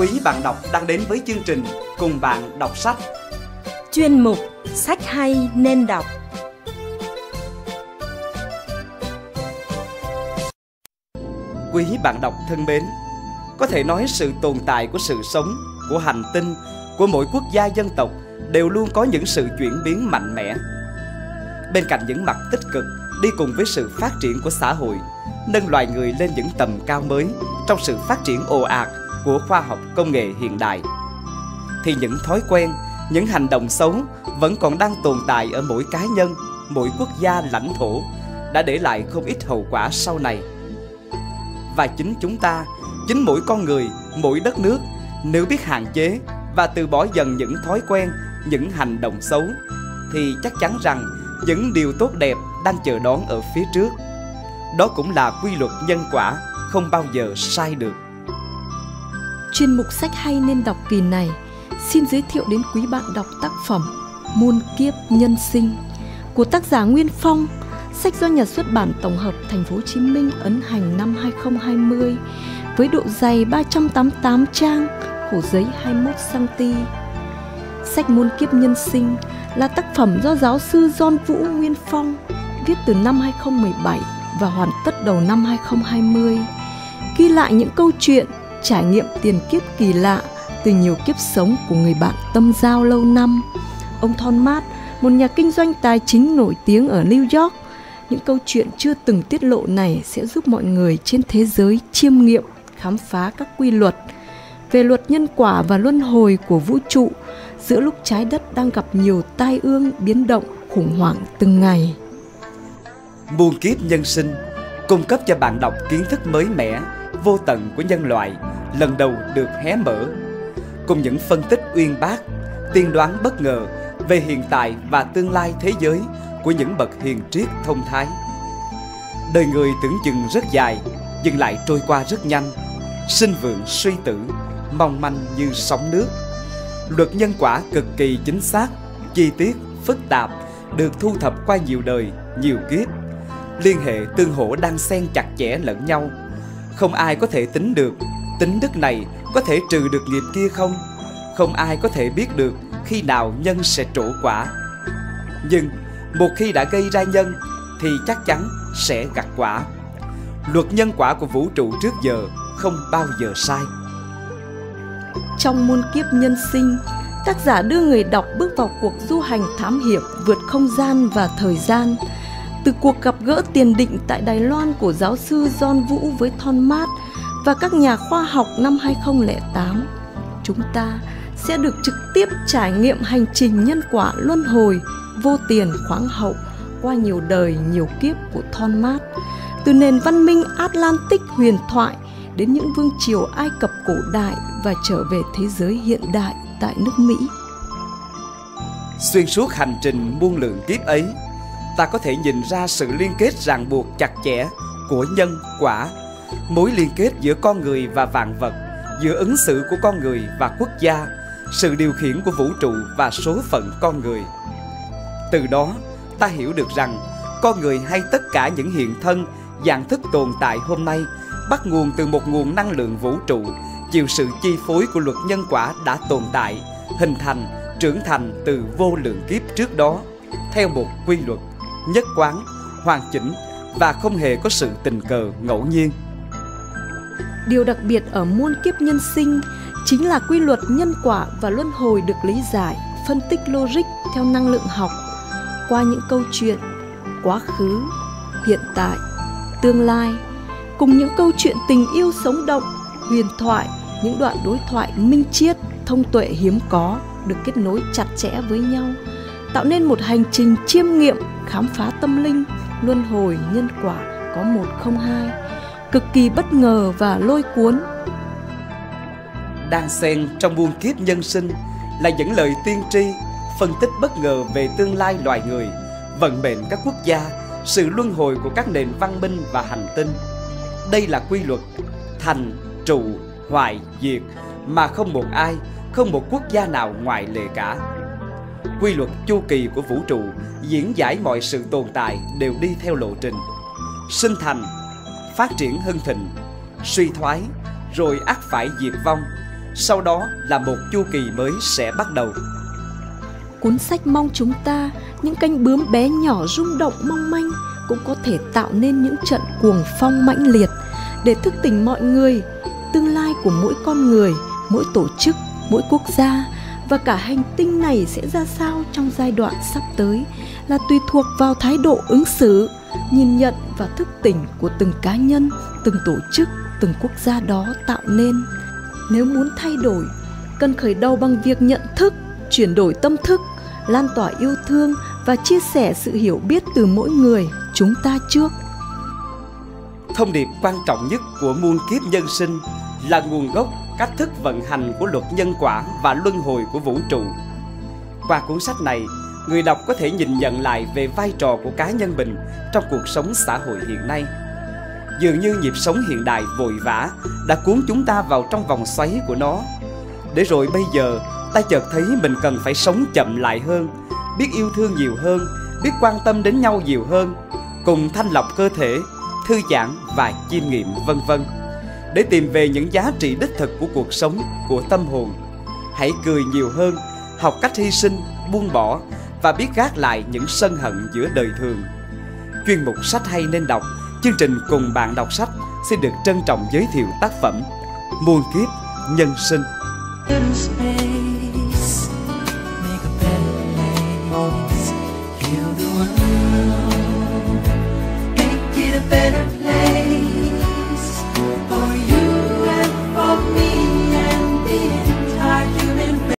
Quý bạn đọc đang đến với chương trình Cùng bạn đọc sách Chuyên mục Sách hay nên đọc Quý bạn đọc thân mến Có thể nói sự tồn tại của sự sống, của hành tinh, của mỗi quốc gia dân tộc đều luôn có những sự chuyển biến mạnh mẽ. Bên cạnh những mặt tích cực đi cùng với sự phát triển của xã hội, nâng loài người lên những tầm cao mới trong sự phát triển ồ ạt của khoa học công nghệ hiện đại thì những thói quen, những hành động xấu vẫn còn đang tồn tại ở mỗi cá nhân, mỗi quốc gia lãnh thổ đã để lại không ít hậu quả sau này. Và chính chúng ta, chính mỗi con người, mỗi đất nước nếu biết hạn chế và từ bỏ dần những thói quen, những hành động xấu thì chắc chắn rằng những điều tốt đẹp đang chờ đón ở phía trước. Đó cũng là quy luật nhân quả không bao giờ sai được. Chuyên mục sách hay nên đọc kỳ này xin giới thiệu đến quý bạn đọc tác phẩm Muôn kiếp nhân sinh của tác giả Nguyên Phong, sách do nhà xuất bản tổng hợp Thành phố Hồ Chí Minh ấn hành năm 2020 với độ dày 388 trang, khổ giấy 21 cm. Sách Muôn kiếp nhân sinh là tác phẩm do giáo sư John Vũ Nguyên Phong viết từ năm 2017 và hoàn tất đầu năm 2020, ghi lại những câu chuyện, trải nghiệm tiền kiếp kỳ lạ từ nhiều kiếp sống của người bạn tâm giao lâu năm. Ông Thomas, một nhà kinh doanh tài chính nổi tiếng ở New York, những câu chuyện chưa từng tiết lộ này sẽ giúp mọi người trên thế giới chiêm nghiệm, khám phá các quy luật về luật nhân quả và luân hồi của vũ trụ giữa lúc trái đất đang gặp nhiều tai ương biến động khủng hoảng từng ngày. Muôn kiếp nhân sinh cung cấp cho bạn đọc kiến thức mới mẻ, vô tận của nhân loại lần đầu được hé mở cùng những phân tích uyên bác, tiên đoán bất ngờ về hiện tại và tương lai thế giới của những bậc hiền triết thông thái. Đời người tưởng chừng rất dài, nhưng lại trôi qua rất nhanh, sinh vượng suy tử, mong manh như sóng nước. Luật nhân quả cực kỳ chính xác, chi tiết, phức tạp, được thu thập qua nhiều đời, nhiều kiếp. Liên hệ tương hỗ đang xen chặt chẽ lẫn nhau. Không ai có thể tính được tính đức này có thể trừ được nghiệp kia không? Không ai có thể biết được khi nào nhân sẽ trổ quả. Nhưng một khi đã gây ra nhân thì chắc chắn sẽ gặt quả. Luật nhân quả của vũ trụ trước giờ không bao giờ sai. Trong muôn kiếp nhân sinh, tác giả đưa người đọc bước vào cuộc du hành thám hiểm vượt không gian và thời gian. Từ cuộc gặp gỡ tiền định tại Đài Loan của giáo sư John Vũ với Thomas và các nhà khoa học năm 2008, chúng ta sẽ được trực tiếp trải nghiệm hành trình nhân quả luân hồi vô tiền khoáng hậu qua nhiều đời nhiều kiếp của Thon Mát, từ nền văn minh Atlantic huyền thoại đến những vương triều Ai Cập cổ đại và trở về thế giới hiện đại tại nước Mỹ. Xuyên suốt hành trình muôn lượng kiếp ấy, ta có thể nhìn ra sự liên kết ràng buộc chặt chẽ của nhân quả mối liên kết giữa con người và vạn vật, giữa ứng xử của con người và quốc gia, sự điều khiển của vũ trụ và số phận con người. Từ đó, ta hiểu được rằng con người hay tất cả những hiện thân, dạng thức tồn tại hôm nay bắt nguồn từ một nguồn năng lượng vũ trụ chịu sự chi phối của luật nhân quả đã tồn tại, hình thành, trưởng thành từ vô lượng kiếp trước đó theo một quy luật nhất quán, hoàn chỉnh và không hề có sự tình cờ ngẫu nhiên. Điều đặc biệt ở muôn kiếp nhân sinh chính là quy luật nhân quả và luân hồi được lý giải, phân tích logic theo năng lượng học qua những câu chuyện quá khứ, hiện tại, tương lai cùng những câu chuyện tình yêu sống động, huyền thoại, những đoạn đối thoại minh triết, thông tuệ hiếm có được kết nối chặt chẽ với nhau, tạo nên một hành trình chiêm nghiệm, khám phá tâm linh, luân hồi nhân quả có một không hai cực kỳ bất ngờ và lôi cuốn. Đang xen trong muôn kiếp nhân sinh là những lời tiên tri, phân tích bất ngờ về tương lai loài người, vận mệnh các quốc gia, sự luân hồi của các nền văn minh và hành tinh. Đây là quy luật thành, trụ, hoại, diệt mà không một ai, không một quốc gia nào ngoại lệ cả. Quy luật chu kỳ của vũ trụ diễn giải mọi sự tồn tại đều đi theo lộ trình. Sinh thành phát triển hưng thịnh, suy thoái, rồi ắt phải diệt vong. sau đó là một chu kỳ mới sẽ bắt đầu. Cuốn sách mong chúng ta, những cánh bướm bé nhỏ rung động mong manh cũng có thể tạo nên những trận cuồng phong mãnh liệt để thức tỉnh mọi người, tương lai của mỗi con người, mỗi tổ chức, mỗi quốc gia và cả hành tinh này sẽ ra sao trong giai đoạn sắp tới là tùy thuộc vào thái độ ứng xử, nhìn nhận và thức tỉnh của từng cá nhân, từng tổ chức, từng quốc gia đó tạo nên. Nếu muốn thay đổi, cần khởi đầu bằng việc nhận thức, chuyển đổi tâm thức, lan tỏa yêu thương và chia sẻ sự hiểu biết từ mỗi người chúng ta trước. Thông điệp quan trọng nhất của muôn kiếp nhân sinh là nguồn gốc cách thức vận hành của luật nhân quả và luân hồi của vũ trụ. Qua cuốn sách này, người đọc có thể nhìn nhận lại về vai trò của cá nhân mình trong cuộc sống xã hội hiện nay. Dường như nhịp sống hiện đại vội vã đã cuốn chúng ta vào trong vòng xoáy của nó. Để rồi bây giờ, ta chợt thấy mình cần phải sống chậm lại hơn, biết yêu thương nhiều hơn, biết quan tâm đến nhau nhiều hơn, cùng thanh lọc cơ thể, thư giãn và chiêm nghiệm vân vân để tìm về những giá trị đích thực của cuộc sống, của tâm hồn. Hãy cười nhiều hơn, học cách hy sinh, buông bỏ và biết gác lại những sân hận giữa đời thường. Chuyên mục sách hay nên đọc, chương trình cùng bạn đọc sách xin được trân trọng giới thiệu tác phẩm Muôn kiếp nhân sinh. In space, make a better place.